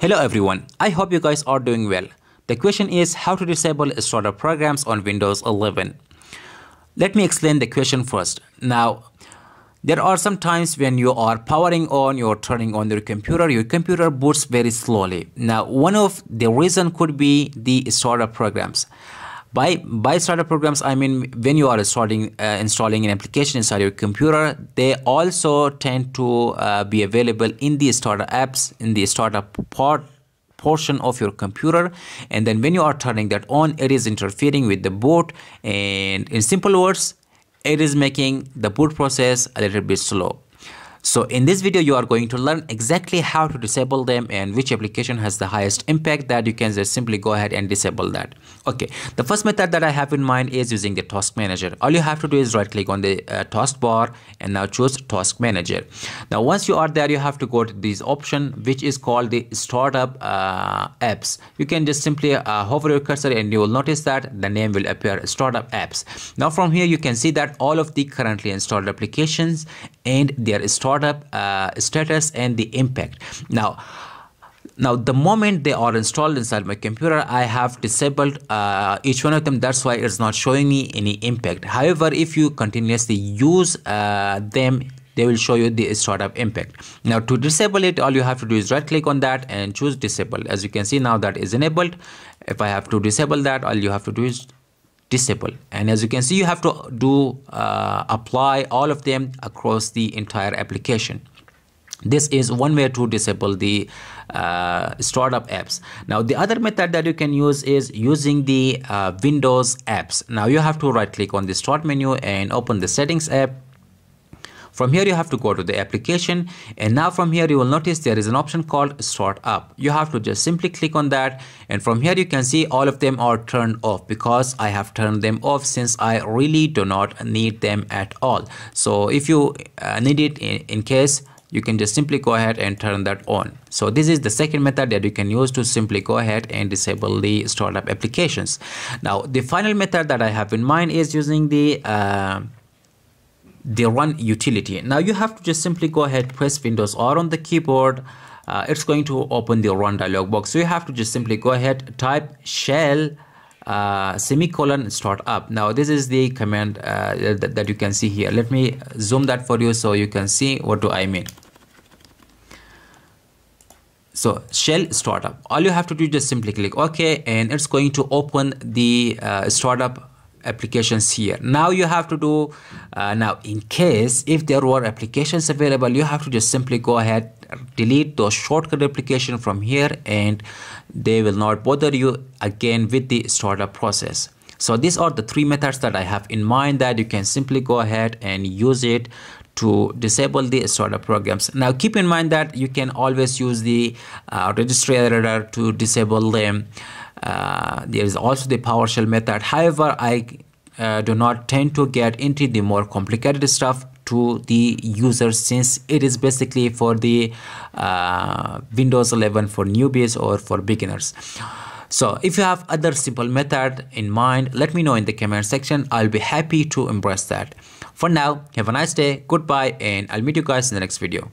Hello everyone, I hope you guys are doing well. The question is how to disable startup programs on Windows 11. Let me explain the question first. Now, there are some times when you are powering on, you're turning on your computer, your computer boots very slowly. Now, one of the reason could be the startup programs by by startup programs i mean when you are starting uh, installing an application inside your computer they also tend to uh, be available in the startup apps in the startup part portion of your computer. And then when you are turning that on it is interfering with the boot. And in simple words it is making the boot process a little bit slow so in this video, you are going to learn exactly how to disable them and which application has the highest impact that you can just simply go ahead and disable that. Okay, the first method that I have in mind is using the task manager. All you have to do is right click on the uh, taskbar and now choose task manager. Now, once you are there, you have to go to this option, which is called the startup uh, apps. You can just simply uh, hover your cursor and you will notice that the name will appear startup apps. Now from here, you can see that all of the currently installed applications and their startup uh, status and the impact. Now now the moment they are installed inside my computer i have disabled uh, each one of them. That's why it's not showing me any impact. However if you continuously use uh, them they will show you the startup impact. Now to disable it all you have to do is right click on that and choose disable as you can see now that is enabled. If i have to disable that all you have to do is disable. And as you can see you have to do uh, apply all of them across the entire application. This is one way to disable the uh, startup apps. Now the other method that you can use is using the uh, windows apps. Now you have to right click on the start menu and open the settings app from here you have to go to the application and now from here you will notice there is an option called start up. You have to just simply click on that and from here you can see all of them are turned off because I have turned them off since I really do not need them at all. So if you uh, need it in, in case you can just simply go ahead and turn that on. So this is the second method that you can use to simply go ahead and disable the startup applications. Now the final method that I have in mind is using the uh, the run utility. Now you have to just simply go ahead, press Windows R on the keyboard. Uh, it's going to open the run dialog box. So you have to just simply go ahead, type shell uh, semicolon start up. Now this is the command uh, that, that you can see here. Let me zoom that for you so you can see what do I mean. So shell startup. All you have to do is just simply click OK and it's going to open the uh, startup applications here. Now you have to do uh, now in case if there were applications available you have to just simply go ahead delete those shortcut application from here and they will not bother you again with the startup process. So these are the three methods that i have in mind that you can simply go ahead and use it to disable the startup programs. Now keep in mind that you can always use the uh, registry editor to disable them uh, there is also the PowerShell method. However, I uh, do not tend to get into the more complicated stuff to the users since it is basically for the uh, Windows 11 for newbies or for beginners. So if you have other simple method in mind, let me know in the comment section. I'll be happy to embrace that. For now, have a nice day, goodbye, and I'll meet you guys in the next video.